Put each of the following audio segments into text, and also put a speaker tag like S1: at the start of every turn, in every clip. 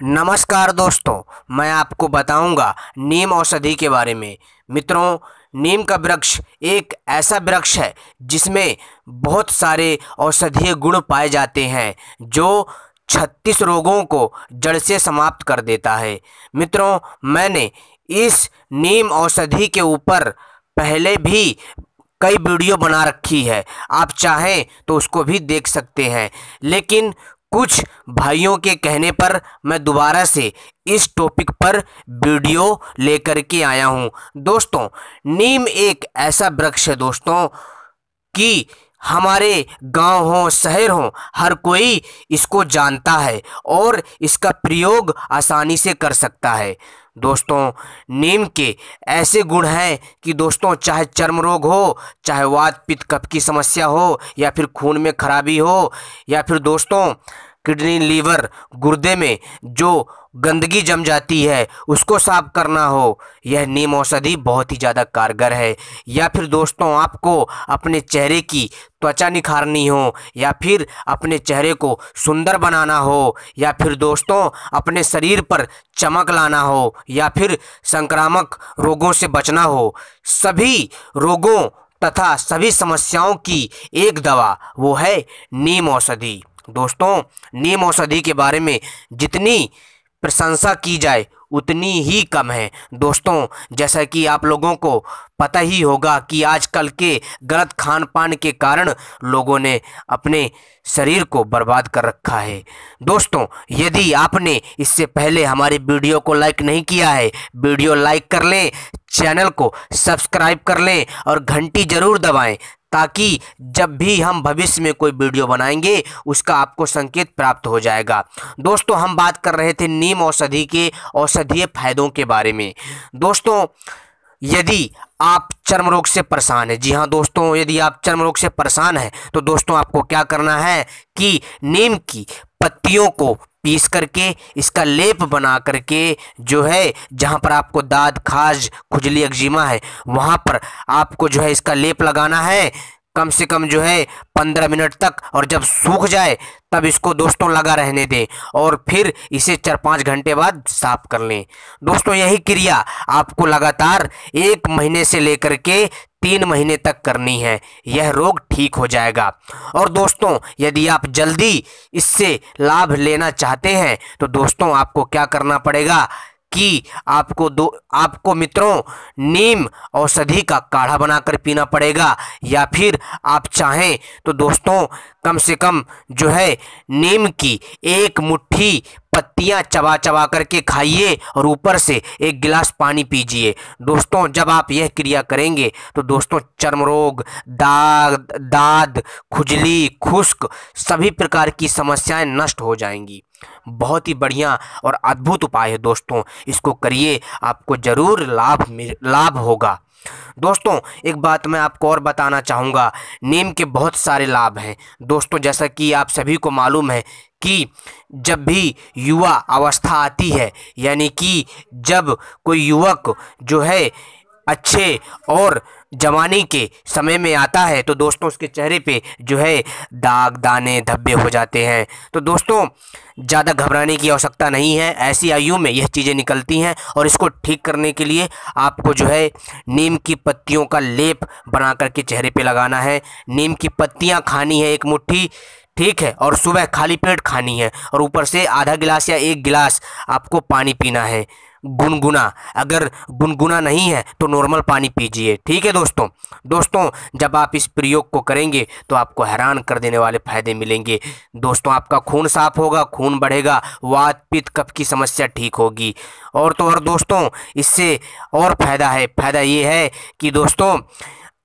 S1: नमस्कार दोस्तों, मैं आपको बताऊँगा नीम औषधि के बारे में। मित्रों, नीम का वृक्ष एक ऐसा वृक्ष है जिसमें बहुत सारे औषधीय गुण पाए जाते हैं, जो छत्तीस रोगों को जड़ से समाप्त कर देता है। मित्रों, मैंने इस नीम औषधि के ऊपर पहले भी कई वीडियो बना रखी है, आप चाहें तो उसको भी देख सकते हैं। लेकिन कुछ भाइयों के कहने पर मैं दोबारा से इस टॉपिक पर वीडियो लेकर के आया हूँ। दोस्तों, नीम एक ऐसा वृक्ष है दोस्तों कि हमारे गाँव हो, शहर हो, हर कोई इसको जानता है और इसका प्रयोग आसानी से कर सकता है। दोस्तों, नीम के ऐसे गुण हैं कि दोस्तों, चाहे चर्म रोग हो, चाहे वात पित्त कफ की समस्या हो, या फिर खून में खराबी हो, या फिर दोस्तों, किडनी, लीवर, गुर्दे में जो गंदगी जम जाती है, उसको साफ़ करना हो। यह नीम औषधि बहुत ही ज़्यादा कारगर है। या फिर दोस्तों, आपको अपने चेहरे की त्वचा निखारनी हो, या फिर अपने चेहरे को सुंदर बनाना हो, या फिर दोस्तों, अपने शरीर पर चमक लाना हो, या फिर संक्रामक रोगों से बचना हो। सभी रोगों तथा सभी समस्याओं की एक दवा, वो है नीम औषधि। दोस्तों, नीम औषधि के बारे में जितनी प्रशंसा की जाए, उतनी ही कम है। दोस्तों, जैसा कि आप लोगों को पता ही होगा कि आजकल के गलत खान पान के कारण लोगों ने अपने शरीर को बर्बाद कर रखा है। दोस्तों, यदि आपने इससे पहले हमारी वीडियो को लाइक नहीं किया है, वीडियो लाइक कर लें, चैनल को सब्सक्राइब कर लें और घंटी ज़रूर दबाएँ ताकि जब भी हम भविष्य में कोई वीडियो बनाएँगे, उसका आपको संकेत प्राप्त हो जाएगा। दोस्तों, हम बात कर रहे थे नीम औषधि के औषधीय फायदों के बारे में। दोस्तों, यदि आप चर्म रोग से परेशान है। जी हाँ दोस्तों, यदि आप चर्म रोग से परेशान हैं तो दोस्तों आपको क्या करना है कि नीम की पत्तियों को पीस करके, इसका लेप बना करके जो है, जहाँ पर आपको दाद, खाज, खुजली एक्जिमा है, वहाँ पर आपको जो है इसका लेप लगाना है। कम से कम जो है पंद्रह मिनट तक और जब सूख जाए, तब इसको दोस्तों लगा रहने दें और फिर इसे चार पाँच घंटे बाद साफ़ कर लें। दोस्तों, यही क्रिया आपको लगातार एक महीने से लेकर के तीन महीने तक करनी है। यह रोग ठीक हो जाएगा। और दोस्तों, यदि आप जल्दी इससे लाभ लेना चाहते हैं तो दोस्तों, आपको क्या करना पड़ेगा? कि आपको दो, आपको मित्रों, नीम औषधि का काढ़ा बनाकर पीना पड़ेगा या फिर आप चाहें तो दोस्तों, कम से कम जो है, नीम की एक मुट्ठी पत्तियाँ चबा चबा करके खाइए और ऊपर से एक गिलास पानी पीजिए। दोस्तों, जब आप यह क्रिया करेंगे तो दोस्तों चर्म रोग दाग, दाद, खुजली, खुश्क, सभी प्रकार की समस्याएँ नष्ट हो जाएँगी। बहुत ही बढ़िया और अद्भुत उपाय है दोस्तों। इसको करिए, आपको ज़रूर लाभ लाभ होगा। दोस्तों, एक बात मैं आपको और बताना चाहूँगा। नीम के बहुत सारे लाभ हैं। दोस्तों, जैसा कि आप सभी को मालूम है कि जब भी युवा अवस्था आती है, यानी कि जब कोई युवक जो है अच्छे और जवानी के समय में आता है तो दोस्तों उसके चेहरे पे जो है दाग दाने धब्बे हो जाते हैं। तो दोस्तों, ज़्यादा घबराने की आवश्यकता नहीं है, ऐसी आयु में यह चीज़ें निकलती हैं और इसको ठीक करने के लिए आपको जो है नीम की पत्तियों का लेप बना करके चेहरे पे लगाना है। नीम की पत्तियाँ खानी है एक मुट्ठी, ठीक है, और सुबह खाली पेट खानी है और ऊपर से आधा गिलास या एक गिलास आपको पानी पीना है। गुनगुना। अगर गुनगुना नहीं है तो नॉर्मल पानी पीजिए। ठीक है दोस्तों? दोस्तों, जब आप इस प्रयोग को करेंगे तो आपको हैरान कर देने वाले फ़ायदे मिलेंगे। दोस्तों, आपका खून साफ़ होगा, खून बढ़ेगा, वात पित्त कफ की समस्या ठीक होगी। और तो और दोस्तों, इससे और फ़ायदा है। फ़ायदा ये है कि दोस्तों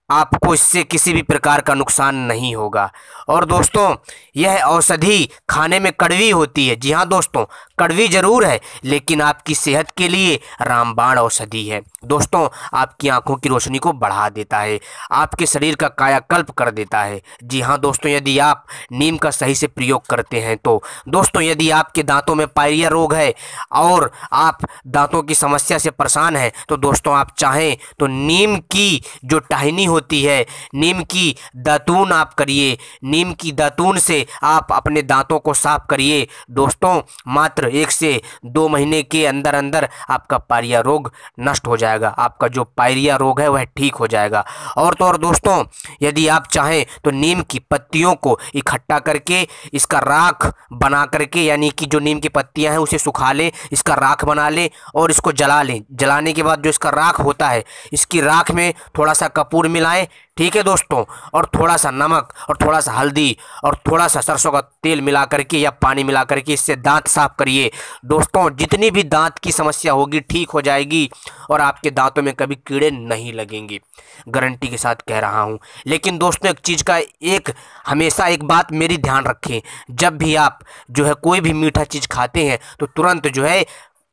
S1: आपको इससे किसी भी प्रकार का नुकसान नहीं होगा। और दोस्तों, यह औषधि खाने में कड़वी होती है। जी हाँ दोस्तों, कड़वी ज़रूर है, लेकिन आपकी सेहत के लिए रामबाण औषधि है। दोस्तों, आपकी आँखों की रोशनी को बढ़ा देता है, आपके शरीर का कायाकल्प कर देता है। जी हाँ दोस्तों, यदि आप नीम का सही से प्रयोग करते हैं तो दोस्तों, यदि आपके दांतों में पायरिया रोग है और आप दांतों की समस्या से परेशान हैं तो दोस्तों, आप चाहें तो नीम की जो टहनी होती है। नीम की दातून आप करिए। नीम की दातून से आप अपने दांतों को साफ़ करिए। दोस्तों, मात्र एक से दो महीने के अंदर अंदर आपका पायरिया रोग नष्ट हो जाएगा। आपका जो पायरिया रोग है, वह ठीक हो जाएगा। और तो और दोस्तों, यदि आप चाहें तो नीम की पत्तियों को इकट्ठा करके इसका राख बना करके, यानी कि जो नीम की पत्तियाँ हैं, उसे सुखा लें, इसका राख बना लें और इसको जला लें। जलाने के बाद जो इसका राख होता है, इसकी राख में थोड़ा सा कपूर मिलाएँ ठीक है दोस्तों? और थोड़ा सा नमक, और थोड़ा सा हल्दी, और थोड़ा सा सरसों का तेल मिला करके या पानी मिला करके इससे दांत साफ़ करिए। दोस्तों, जितनी भी दांत की समस्या होगी, ठीक हो जाएगी, और आपके दांतों में कभी कीड़े नहीं लगेंगे। गारंटी के साथ कह रहा हूँ। लेकिन दोस्तों, एक चीज़ का एक, हमेशा एक बात मेरी ध्यान रखें। जब भी आप जो है कोई भी मीठा चीज़ खाते हैं तो तुरंत जो है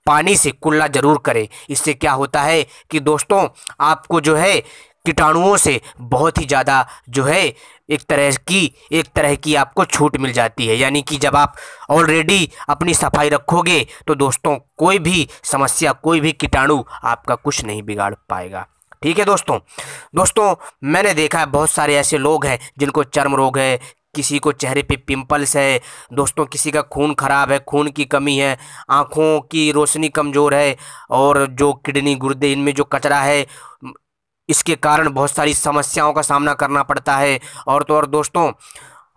S1: पानी से कुल्ला ज़रूर करें। इससे क्या होता है कि दोस्तों, आपको जो है कीटाणुओं से बहुत ही ज़्यादा जो है, एक तरह की, एक तरह की आपको छूट मिल जाती है। यानी कि जब आप ऑलरेडी अपनी सफ़ाई रखोगे तो दोस्तों, कोई भी समस्या, कोई भी कीटाणु आपका कुछ नहीं बिगाड़ पाएगा। ठीक है दोस्तों? दोस्तों, मैंने देखा है बहुत सारे ऐसे लोग हैं, जिनको चर्म रोग है, किसी को चेहरे पे पिंपल्स है, दोस्तों, किसी का खून ख़राब है, खून की कमी है, आँखों की रोशनी कमज़ोर है, और जो किडनी, गुर्दे, इनमें जो कचरा है इसके कारण बहुत सारी समस्याओं का सामना करना पड़ता है। और तो और दोस्तों,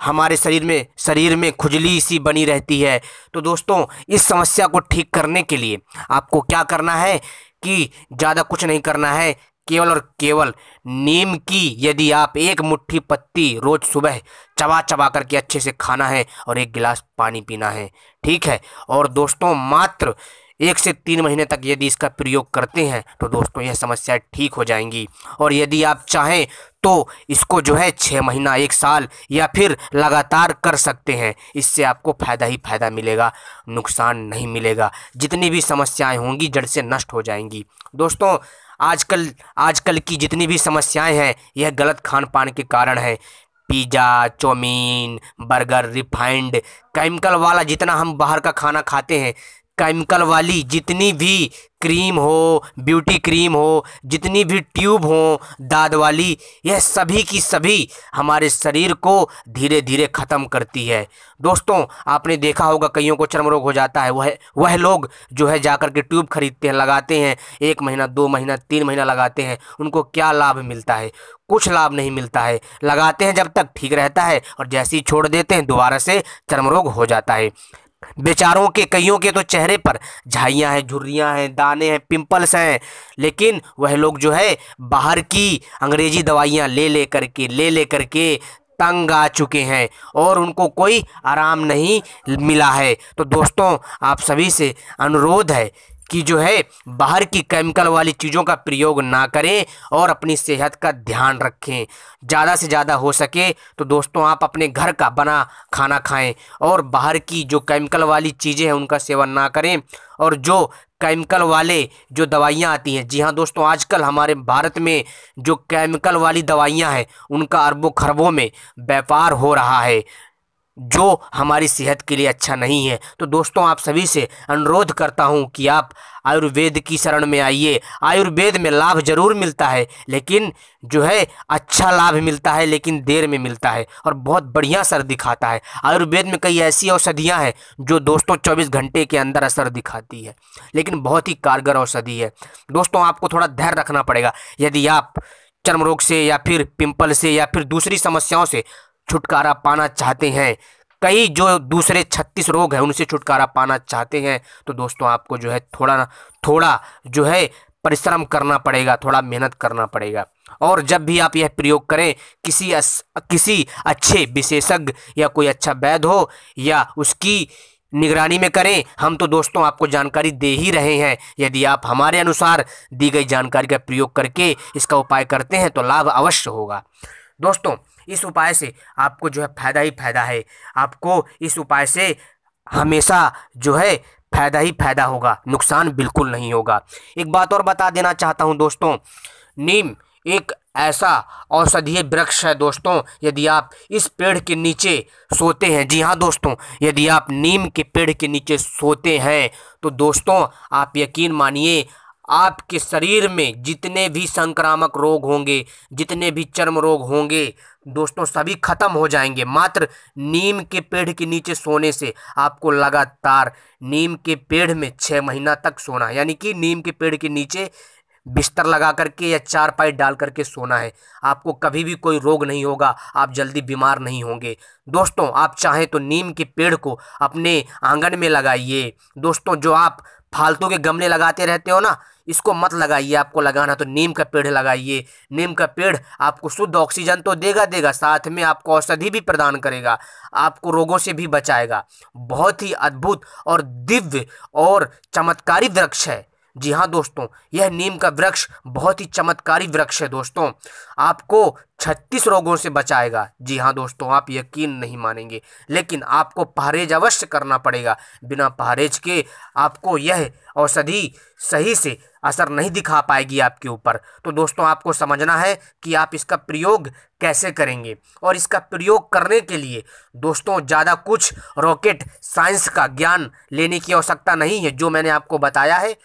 S1: हमारे शरीर में शरीर में खुजली सी बनी रहती है। तो दोस्तों, इस समस्या को ठीक करने के लिए आपको क्या करना है कि ज़्यादा कुछ नहीं करना है, केवल और केवल नीम की यदि आप एक मुट्ठी पत्ती रोज़ सुबह चबा चबा करके अच्छे से खाना है और एक गिलास पानी पीना है। ठीक है? और दोस्तों, मात्र एक से तीन महीने तक यदि इसका प्रयोग करते हैं तो दोस्तों यह समस्या ठीक हो जाएँगी। और यदि आप चाहें तो इसको जो है छः महीना, एक साल या फिर लगातार कर सकते हैं। इससे आपको फ़ायदा ही फ़ायदा मिलेगा, नुकसान नहीं मिलेगा। जितनी भी समस्याएँ होंगी, जड़ से नष्ट हो जाएँगी। दोस्तों, आजकल आजकल की जितनी भी समस्याएँ हैं, यह गलत खान पान के कारण है। Pizza chowmein burger, refined, chemical वाला जितना हम बाहर का खाना खाते हैं केमिकल वाली जितनी भी क्रीम हो, ब्यूटी क्रीम हो, जितनी भी ट्यूब हो, दाद वाली, यह सभी की सभी हमारे शरीर को धीरे धीरे ख़त्म करती है। दोस्तों, आपने देखा होगा कईयों को चर्म रोग हो जाता है। वह वह लोग जो है जाकर के ट्यूब खरीदते हैं, लगाते हैं, एक महीना, दो महीना, तीन महीना लगाते हैं, उनको क्या लाभ मिलता है? कुछ लाभ नहीं मिलता है। लगाते हैं जब तक ठीक रहता है और जैसे ही छोड़ देते हैं, दोबारा से चर्म रोग हो जाता है। बेचारों के, कईयों के तो चेहरे पर झाइयाँ हैं, झुर्रियाँ हैं, दाने हैं, पिंपल्स हैं। लेकिन वह लोग जो है, बाहर की अंग्रेज़ी दवाइयाँ ले ले करके, ले ले करके तंग आ चुके हैं और उनको कोई आराम नहीं मिला है। तो दोस्तों, आप सभी से अनुरोध है कि जो है, बाहर की केमिकल वाली चीज़ों का प्रयोग ना करें और अपनी सेहत का ध्यान रखें। ज़्यादा से ज़्यादा हो सके तो दोस्तों आप अपने घर का बना खाना खाएँ और बाहर की जो केमिकल वाली चीज़ें हैं उनका सेवन ना करें और जो केमिकल वाले जो दवाइयाँ आती हैं, जी हाँ दोस्तों, आजकल हमारे भारत में जो केमिकल वाली दवाइयाँ हैं, उनका अरबों खरबों में व्यापार हो रहा है। जो हमारी सेहत के लिए अच्छा नहीं है। तो दोस्तों, आप सभी से अनुरोध करता हूँ कि आप आयुर्वेद की शरण में आइए। आयुर्वेद में लाभ ज़रूर मिलता है, लेकिन जो है अच्छा लाभ मिलता है, लेकिन देर में मिलता है और बहुत बढ़िया असर दिखाता है। आयुर्वेद में कई ऐसी औषधियाँ हैं जो दोस्तों चौबीस घंटे के अंदर असर दिखाती है, लेकिन बहुत ही कारगर औषधि है। दोस्तों, आपको थोड़ा धैर्य रखना पड़ेगा। यदि आप चर्म रोग से या फिर पिंपल से या फिर दूसरी समस्याओं से छुटकारा पाना चाहते हैं। कई जो दूसरे छत्तीस रोग हैं उनसे छुटकारा पाना चाहते हैं। तो दोस्तों आपको जो है थोड़ा ना थोड़ा जो है परिश्रम करना पड़ेगा थोड़ा मेहनत करना पड़ेगा। और जब भी आप यह प्रयोग करें किसी अस, किसी अच्छे विशेषज्ञ या कोई अच्छा वैध हो या उसकी निगरानी में करें हम तो दोस्तों आपको जानकारी दे ही रहे हैं। यदि आप हमारे अनुसार दी गई जानकारी का प्रयोग करके इसका उपाय करते हैं तो लाभ अवश्य होगा। दोस्तों, इस उपाय से आपको जो है फ़ायदा ही फ़ायदा है। आपको इस उपाय से हमेशा जो है फ़ायदा ही फ़ायदा होगा, नुकसान बिल्कुल नहीं होगा। एक बात और बता देना चाहता हूँ दोस्तों, नीम एक ऐसा औषधीय वृक्ष है दोस्तों, यदि आप इस पेड़ के नीचे सोते हैं, जी हाँ दोस्तों, यदि आप नीम के पेड़ के नीचे सोते हैं तो दोस्तों आप यकीन मानिए आपके शरीर में जितने भी संक्रामक रोग होंगे, जितने भी चर्म रोग होंगे, दोस्तों, सभी खत्म हो जाएँगे। मात्र नीम के पेड़ के नीचे सोने से आपको लगातार नीम के पेड़ में छः महीना तक सोना यानी कि नीम के पेड़ के नीचे बिस्तर लगा करके या चार पाई डाल करके सोना है। आपको कभी भी कोई रोग नहीं होगा, आप जल्दी बीमार नहीं होंगे। दोस्तों, आप चाहें तो नीम के पेड़ को अपने आँगन में लगाइए। दोस्तों, जो आप फालतू के गमले लगाते रहते हो ना इसको मत लगाइए, आपको लगाना तो नीम का पेड़ लगाइए। नीम का पेड़ आपको शुद्ध ऑक्सीजन तो देगा देगा, साथ में आपको औषधि भी प्रदान करेगा, आपको रोगों से भी बचाएगा। बहुत ही अद्भुत और दिव्य और चमत्कारी वृक्ष है। जी हाँ दोस्तों, यह नीम का वृक्ष बहुत ही चमत्कारी वृक्ष है दोस्तों। आपको छत्तीस रोगों से बचाएगा। जी हाँ दोस्तों, आप यकीन नहीं मानेंगे, लेकिन आपको परहेज अवश्य करना पड़ेगा। बिना परहेज के आपको यह औषधि सही से असर नहीं दिखा पाएगी आपके ऊपर। तो दोस्तों, आपको समझना है कि आप इसका प्रयोग कैसे करेंगे। और इसका प्रयोग करने के लिए दोस्तों, ज़्यादा कुछ रॉकेट साइंस का ज्ञान लेने की आवश्यकता नहीं है। जो मैंने आपको बताया है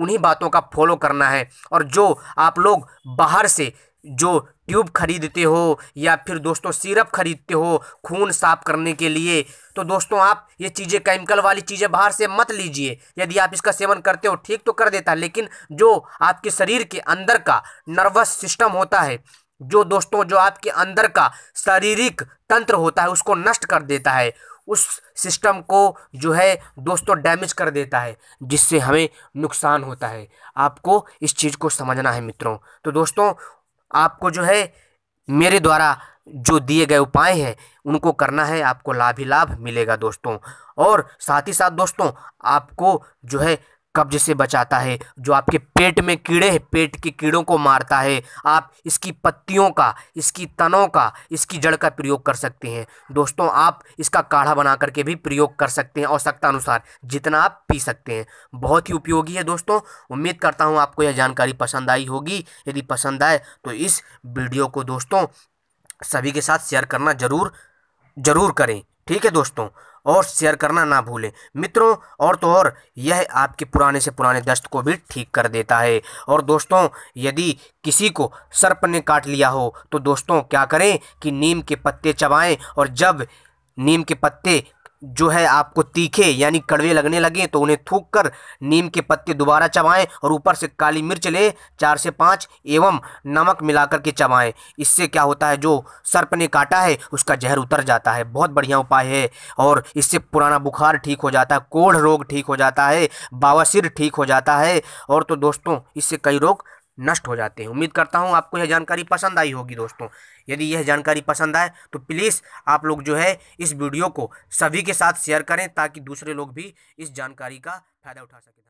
S1: उन्हीं बातों का फॉलो करना है। और जो आप लोग बाहर से जो ट्यूब खरीदते हो या फिर दोस्तों सिरप खरीदते हो खून साफ़ करने के लिए तो दोस्तों आप ये चीज़ें केमिकल वाली चीज़ें बाहर से मत लीजिए। यदि आप इसका सेवन करते हो, ठीक तो कर देता है लेकिन जो आपके शरीर के अंदर का नर्वस सिस्टम होता है, जो दोस्तों जो आपके अंदर का शारीरिक तंत्र होता है, उसको नष्ट कर देता है। उस सिस्टम को जो है दोस्तों डैमेज कर देता है, जिससे हमें नुकसान होता है। आपको इस चीज़ को समझना है मित्रों। तो दोस्तों, आपको जो है मेरे द्वारा जो दिए गए उपाय हैं, उनको करना है, आपको लाभ ही लाभ मिलेगा दोस्तों। और साथ ही साथ दोस्तों, आपको जो है कब्ज से बचाता है, जो आपके पेट में कीड़े हैं, पेट के कीड़ों को मारता है। आप इसकी पत्तियों का, इसकी तनों का, इसकी जड़ का प्रयोग कर सकते हैं। दोस्तों, आप इसका काढ़ा बना करके भी प्रयोग कर सकते हैं आवश्यकता अनुसार जितना आप पी सकते हैं। बहुत ही उपयोगी है दोस्तों। उम्मीद करता हूँ आपको यह जानकारी पसंद आई होगी। यदि पसंद आए तो इस वीडियो को दोस्तों, सभी के साथ शेयर करना ज़रूर ज़रूर करें। ठीक है दोस्तों? और शेयर करना ना भूलें। मित्रों, और तो और, यह आपके पुराने से पुराने दस्त को भी ठीक कर देता है। और दोस्तों, यदि किसी को सर्प ने काट लिया हो तो दोस्तों क्या करें कि नीम के पत्ते चबाएँ और जब नीम के पत्ते जो है आपको तीखे यानी कड़वे लगने लगे तो उन्हें थूक कर नीम के पत्ते दोबारा चबाएँ और ऊपर से काली मिर्च ले, चार से पाँच, एवं नमक मिलाकर के चबाएँ। इससे क्या होता है, जो सर्प ने काटा है, उसका जहर उतर जाता है। बहुत बढ़िया उपाय है और इससे पुराना बुखार ठीक हो जाता है, कोढ़ रोग ठीक हो जाता है बावासिर ठीक हो जाता है। और तो दोस्तों, इससे कई रोग नष्ट हो जाते हैं। उम्मीद करता हूँ आपको यह जानकारी पसंद आई होगी दोस्तों। यदि यह जानकारी पसंद आए तो प्लीज़ आप लोग जो है इस वीडियो को सभी के साथ शेयर करें ताकि दूसरे लोग भी इस जानकारी का फ़ायदा उठा सकें।